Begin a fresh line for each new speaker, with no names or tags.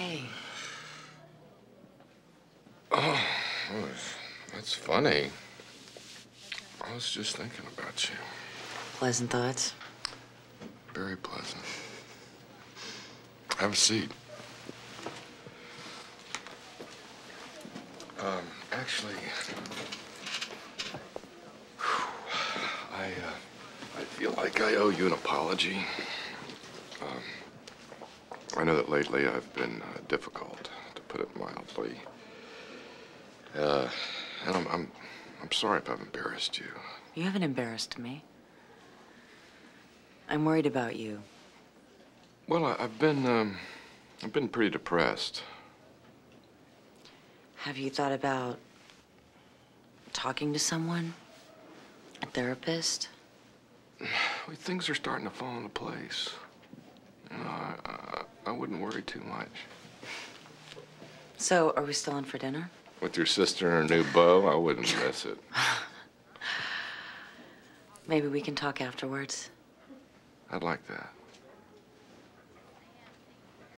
Hey. Oh, that's funny. I was just thinking about you.
Pleasant thoughts?
Very pleasant. Have a seat. Um, actually, I, uh, I feel like I owe you an apology. Um, I know that lately I've been uh, difficult, to put it mildly. Uh, and I'm, I'm, I'm sorry if I've embarrassed you.
You haven't embarrassed me. I'm worried about you.
Well, I, I've been, um, I've been pretty depressed.
Have you thought about talking to someone? A therapist?
Well, things are starting to fall into place. You know, I, I, I wouldn't worry too much.
So, are we still in for dinner?
With your sister and her new beau, I wouldn't miss it.
Maybe we can talk afterwards.
I'd like that.